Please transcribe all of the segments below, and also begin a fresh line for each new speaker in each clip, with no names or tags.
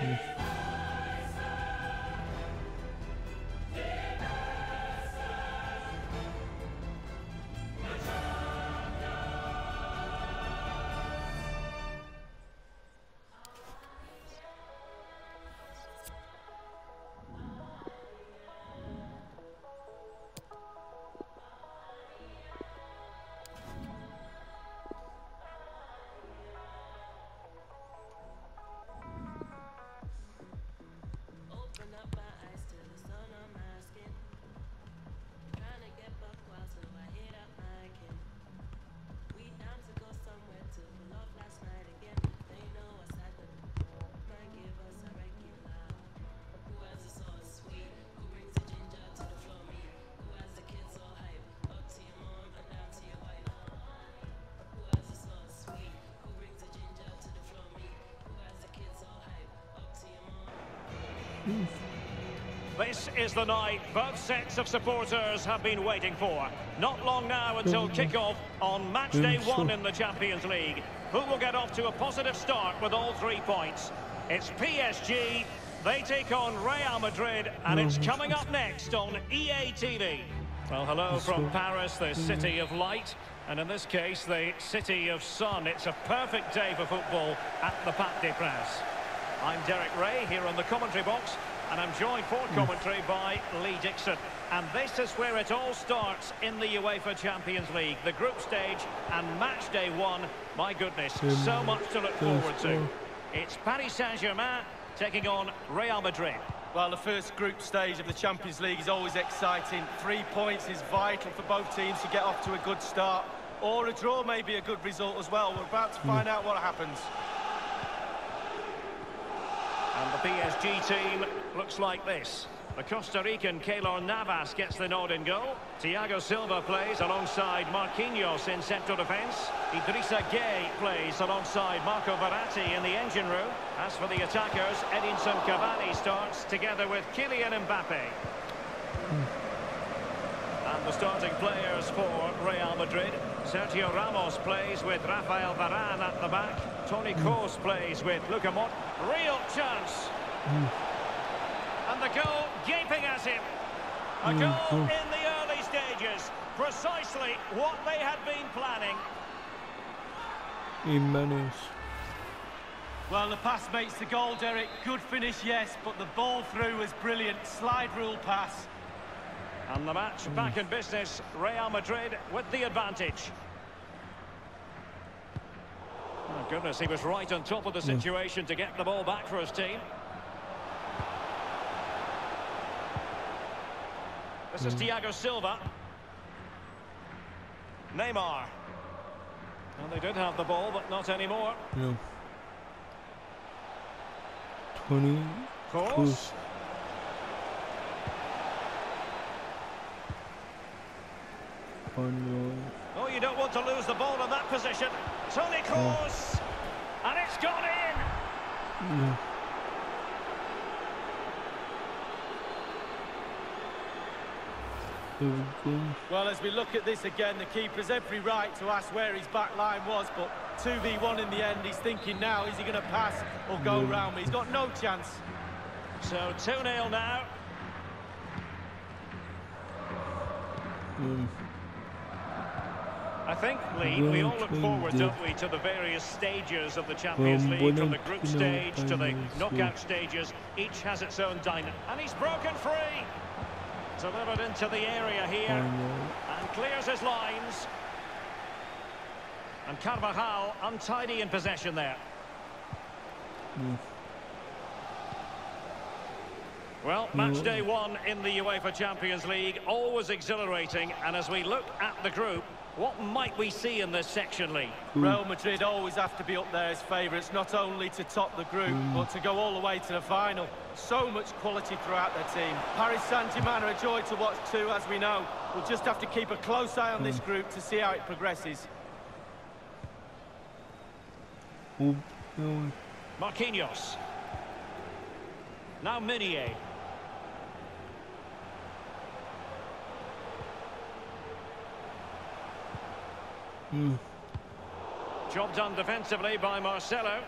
Open
This is the night both sets of supporters have been waiting for. Not long now until kick-off on match day one in the Champions League. Who will get off to a positive start with all three points? It's PSG. They take on Real Madrid, and it's coming up next on EA TV. Well, hello from Paris, the city of light, and in this case, the city of sun. It's a perfect day for football at the Parc des Princes. I'm Derek Ray here on the commentary box, and I'm joined for commentary by Lee Dixon. And this is where it all starts in the UEFA Champions League, the group stage and match day one. My goodness, so much to look forward to. It's Paris Saint-Germain taking on Real Madrid.
Well, the first group stage of the Champions League is always exciting. Three points is vital for both teams to get off to a good start. Or a draw may be a good result as well. We're about to find out what happens.
The PSG team looks like this. The Costa Rican Keylor Navas gets the nod in goal. Thiago Silva plays alongside Marquinhos in central defence. Idrissa Gueye plays alongside Marco Verratti in the engine room. As for the attackers, Edinson Cavani starts together with Kylian Mbappe. And the starting players for Real Madrid. Sergio Ramos plays with Rafael Varane at the back. Toni hmm. Kroos plays with Luka Mod. Real chance. Hmm. And the goal gaping at him. A hmm, goal in the early stages. Precisely what they had been planning.
Jimenez.
Well, the pass makes the goal, Derek. Good finish, yes, but the ball through was brilliant. Slide rule pass.
And the match back in business. Real Madrid with the advantage. Oh, goodness, he was right on top of the situation to get the ball back for his team. This is mm. Thiago Silva. Neymar. And they did have the ball, but not anymore.
Yeah. 20.
Kroos.
Manuel.
Oh, you don't want to lose the ball in that position. Toni Kroos. And it's gone in.
Yeah. There we go.
Well, as we look at this again, the keeper's every right to ask where his back line was, but 2v1 in the end, he's thinking now, is he going to pass or go
Yeah.
round me? He's got no chance.
So 2-0 now.
Mm.
I think, Lee, we all look forward, don't we, to the various stages of the Champions League, from the group stage to the knockout stages. Each has its own dynamic. And he's broken free. Delivered into the area here. And clears his lines. And Carvajal untidy in possession there. Well, match day one in the UEFA Champions League, always exhilarating. And as we look at the group, what might we see in this section, Lee? Hmm.
Real Madrid always have to be up there as favourites, not only to top the group, hmm. but to go all the way to the final. So much quality throughout their team. Paris Saint-Germain are a joy to watch too, as we know. We'll just have to keep a close eye on this hmm. group to see how it progresses.
No.
Marquinhos. Now Meunier.
Mm.
Job done defensively by Marcelo.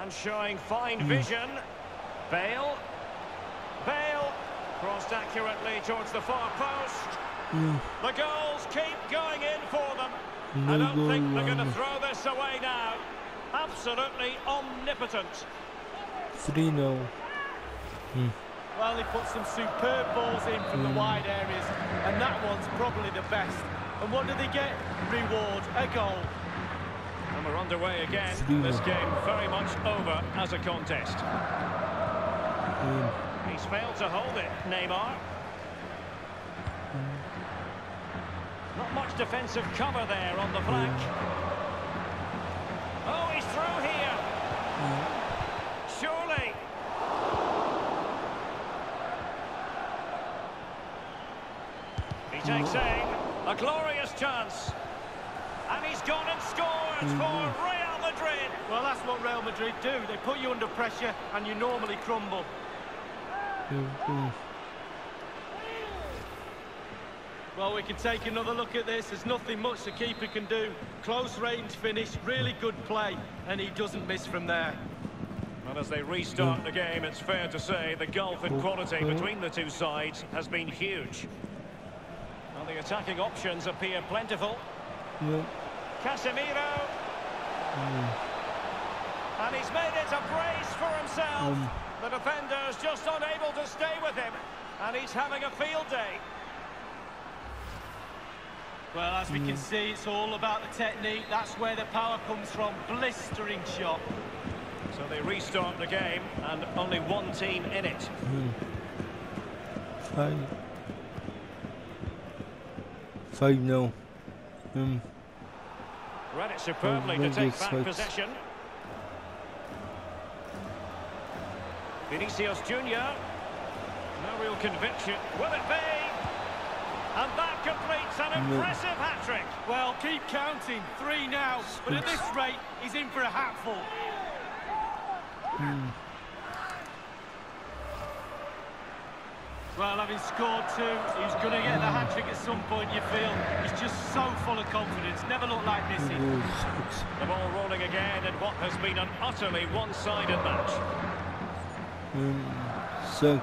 And showing fine
Hmm.
vision. Bale. Bale. Crossed accurately towards the far post.
Mm.
The goals keep going in for them. I don't think they're going to throw this away now. Absolutely omnipotent.
3 0.
Well, he put some superb balls in from the mm. wide areas, and that one's probably the best. And what do they get? Reward, a goal.
And we're underway again. This game very much over as a contest.
Mm.
He's failed to hold it, Neymar. Mm. Not much defensive cover there on the flank. Mm. Oh, he's through here. Surely. He Mm. takes aim. A glorious chance. And he's gone and scored mm-hmm. for Real Madrid.
Well, that's what Real Madrid do. They put you under pressure, and you normally crumble.
Mm.
Well, we can take another look at this. There's nothing much the keeper can do. Close range finish, really good play, and he doesn't miss from there.
And as they restart mm. the game, it's fair to say the gulf in mm. quality between the two sides has been huge. Well, the attacking options appear plentiful.
Yeah.
Casemiro. Hmm. And he's made it a brace for himself.
Um.
the defender's just unable to stay with him. And he's having a field day.
Well, as we can hmm. see, it's all about the technique. That's where the power comes from. Blistering shot.
So they restart the game, and only one team in it. Hmm.
5. 5 0. Um,
Read it superbly to take back
six.
possession. Vinicius Junior. No real conviction. Will it be? And that completes an
No.
impressive hat-trick.
Well, keep counting. Three now. But at this rate, he's in for a hatful. Well, having scored two, he's going to get the hat-trick at some point, you feel. He's just so full of confidence. Never looked like
6.
The ball rolling again in what has been an utterly one-sided match.
Um, 6.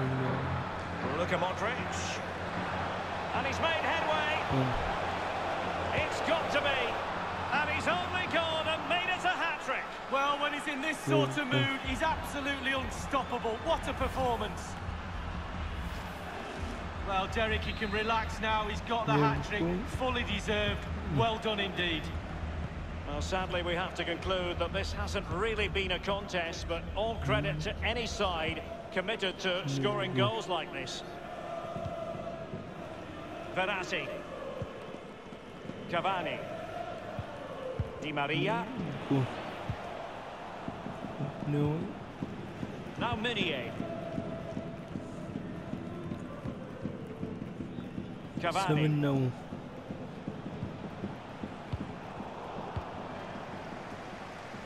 Um,
Luka Modric. And he's made headway.
um,
Well, when he's in this sort of mm-hmm. mood, he's absolutely unstoppable. What a performance. Well, Derek, he can relax now. He's got the hat-trick. Fully deserved. Mm. Well done indeed.
Well, sadly, we have to conclude that this hasn't really been a contest, but all credit to any side committed to scoring mm-hmm. goals like this. Verratti. Cavani. Di Maria.
Mm-hmm. No.
Now Meunier. Cavani.
7 0.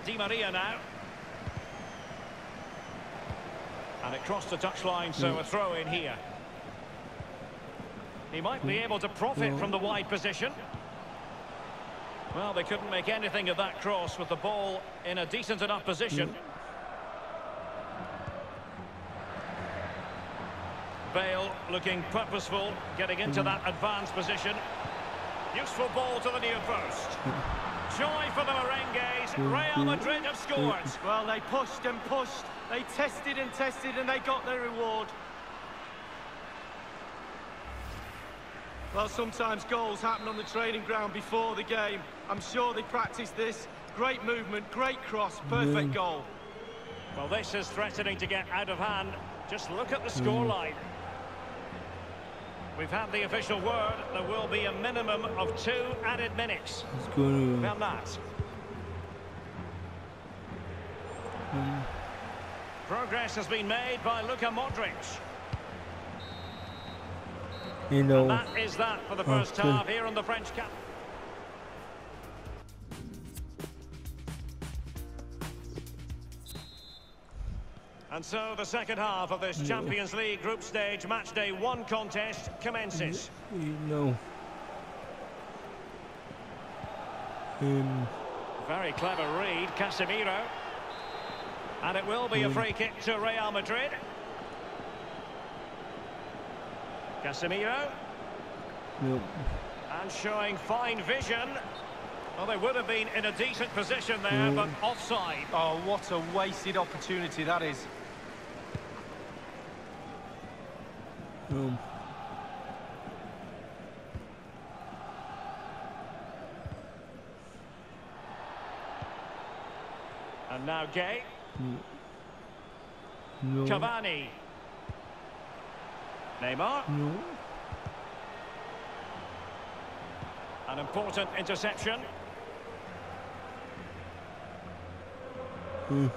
Di Maria now. And it crossed the touchline, so a throw in here. He might be able to profit from the wide position. Well, they couldn't make anything of that cross with the ball in a decent enough position. Looking purposeful, getting into hmm. that advanced position. Useful ball to the near post. Joy for the Merengues. Hmm. Real Madrid have hmm. scored.
Well, they pushed and pushed. They tested and tested, and they got their reward. Well, sometimes goals happen on the training ground before the game. I'm sure they practiced this. Great movement, great cross, perfect goal.
Well, this is threatening to get out of hand. Just look at the scoreline. We've had the official word. There will be a minimum of two added minutes.
Let's go.
Bernat. Hmm. Progress has been made by Luka Modric.
You know.
That is that for the oh,
first
half here in the French camp. And so the second half of this Champions League group stage match day one contest commences.
No. know. Um,
Very clever read, Casemiro. And it will be a free kick to Real Madrid. Casemiro.
Yep.
And showing fine vision. Well, they would have been in a decent position there, but offside.
Oh, what a wasted opportunity that is.
Um,
And now Gueye.
no.
Cavani. Neymar.
No.
An important interception.
Mm.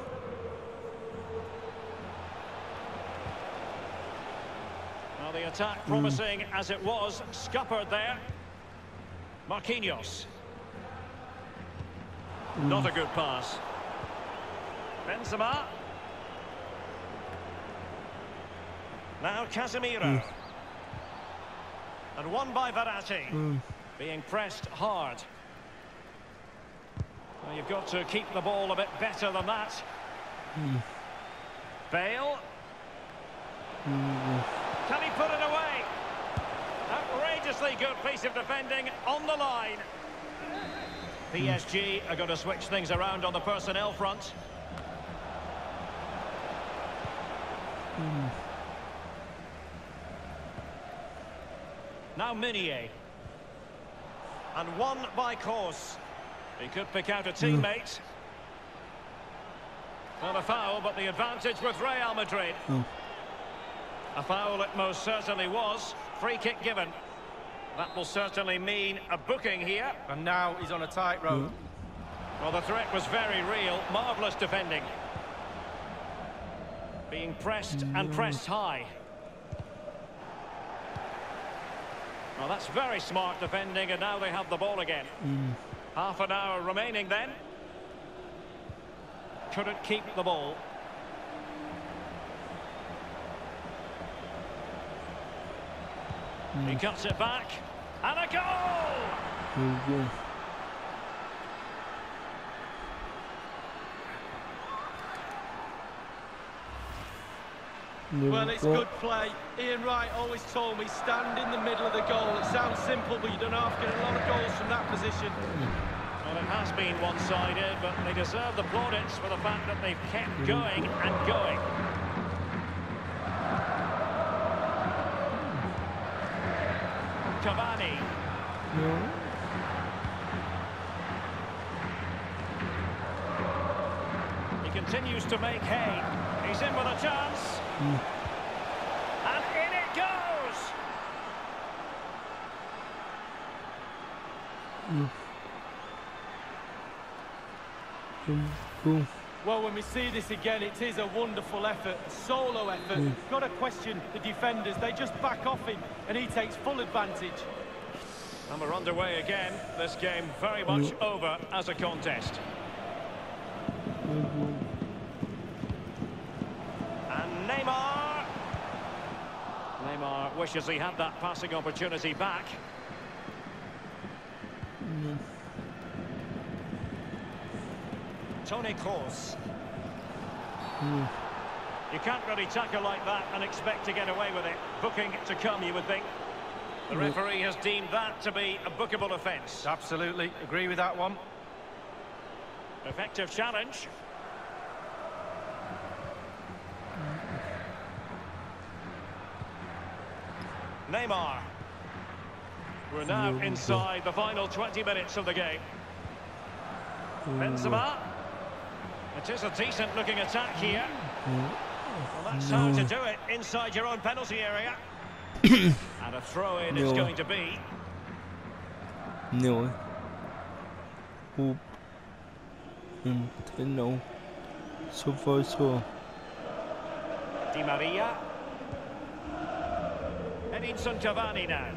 Well, the attack promising as it was, scuppered there. Marquinhos. Not a good pass. Benzema. Now Casemiro. And one by Verratti.
Mm.
Being pressed hard. Well, you've got to keep the ball a bit better than that. Bale.
Mm.
Can he put it Outrageously good piece of defending on the line. PSG are going to switch things around on the personnel front. Now Meunier. And one by Kroos. He could pick out a hmm. teammate. Not a foul, but the advantage with Real Madrid.
Oh.
A foul it most certainly was. Free kick given. That will certainly mean a booking here.
And now he's on a tightrope. Mm.
Well, the threat was very real. Marvellous defending. Being pressed and mm. pressed high. Well, that's very smart defending, and now they have the ball again. Mm. Half an hour remaining then. Couldn't keep the ball. He cuts it back. And a goal!
There you go. There
Well, it's good play. Ian Wright always told me, stand in the middle of the goal. It sounds simple, but you don't have to get a lot of goals from that position.
Well, it has been one-sided, but they deserve the plaudits for the fact that they've kept going and going. Cavani.
No.
He continues to make hay. He's in with a chance. Hmm. And in it goes! Hmm.
Go.
Well, when we see this again, it is a wonderful effort, a solo effort. Hmm. Got to question the defenders. They just back off him, and he takes full advantage.
And we're underway again. This game very much hmm. over as a contest. Mm-hmm. And Neymar. Neymar wishes he had that passing opportunity back. Toni Kroos. You can't really tackle like that and expect to get away with it. Booking to come, you would think. The referee has deemed that to be a bookable offence.
Absolutely, agree with that one.
Effective challenge. Neymar. We're now inside the final 20 minutes of the game. Benzema. It is a decent looking attack here. Well, that's how to do it inside your own penalty area. and a throw in is going to be.
No. Hoop. Mm, no. So far, so.
Di Maria. Edinson Cavani now.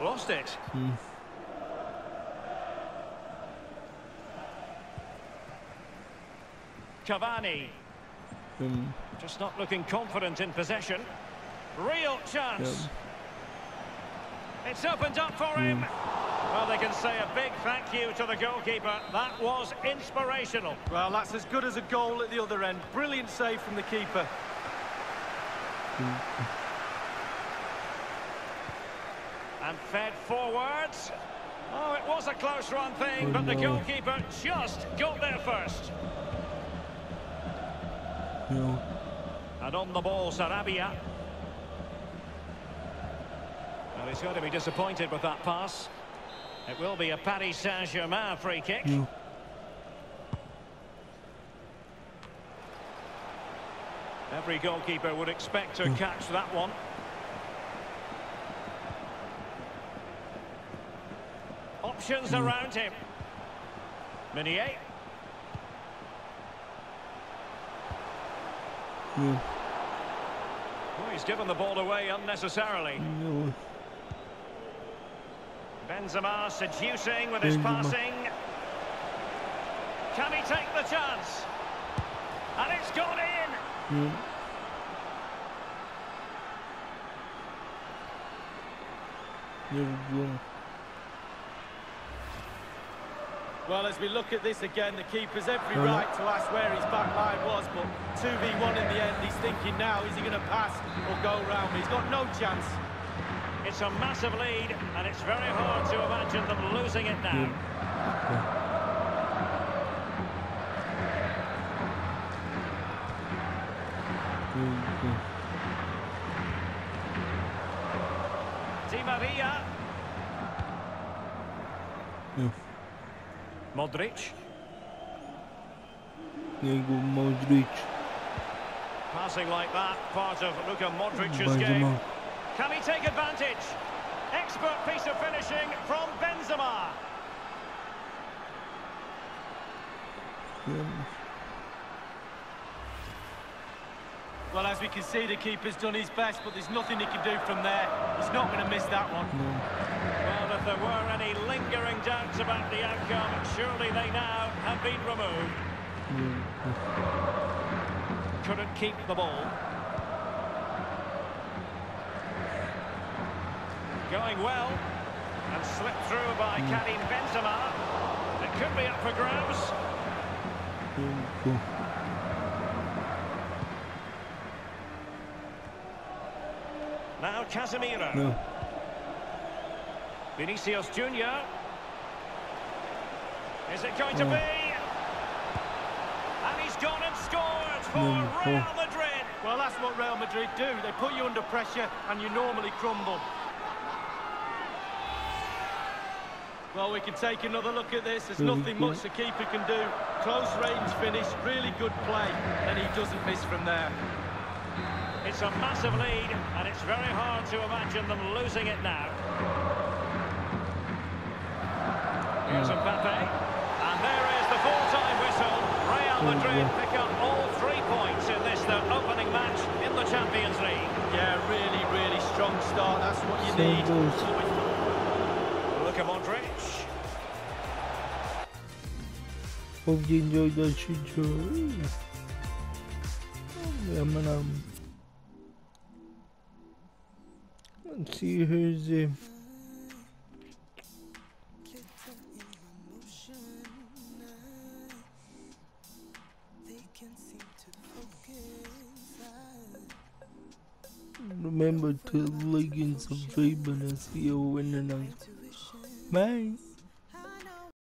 Lost it.
Mm.
Cavani.
Um,
Just not looking confident in possession. Real chance. It's opened up for him. Well, they can say a big thank you to the goalkeeper. That was inspirational.
Well, that's as good as a goal at the other end. Brilliant save from the keeper.
And fed forwards. Oh, it was a close run thing,
Oh,
but the goalkeeper just got there first.
No.
And on the ball, Sarabia. Well, he's going to be disappointed with that pass. It will be a Paris Saint-Germain free kick.
No.
Every goalkeeper would expect to catch that one. Options around him. Meunier. Hmm.
No.
Oh, he's given the ball away unnecessarily.
No.
Benzema seducing with his passing. Can he take the chance? And it's gone in.
No. There we go.
Well, as we look at this again, the keeper's every right to ask where his back line was, but 2v1 in the end, he's thinking now, is he going to pass or go round? He's got no chance.
It's a massive lead, and it's very hard to imagine them losing it now.
There we.
Di Maria.
No.
Modric.
There you go, Modric.
Passing like that, part of Luka Modric's game. Can he take advantage? Expert piece of finishing from Benzema.
Yeah.
Well, as we can see, the keeper's done his best, but there's nothing he can do from there. He's not going to miss that one.
No.
If there were any lingering doubts about the outcome, surely they now have been removed. Couldn't keep the ball. Going well. And slipped through by hmm. Karim Benzema. It could be up for grabs.
There we go.
Now Casemiro.
No.
Vinicius Junior. Is it going to
Oh.
be? And he's gone and scored for
No,
Real
oh.
Madrid.
Well, that's what Real Madrid do. They put you under pressure and you normally crumble. Well, we can take another look at this. There's
hmm,
nothing much the keeper can do. Close range finish, really good play, and he doesn't miss from there.
It's a massive lead, and it's very hard to imagine them losing it now. Here's Mbappe, and there is the full-time whistle. Real Madrid pick up all three points in this, their opening match in the Champions League.
Yeah, really, really strong start. That's what you
Same
need.
goes.
Luka Modric.
Hope you enjoyed that shit show. Yeah, man. Um, let's see who's uh, Remember to like and subscribe and I'll see you in the next. Bye.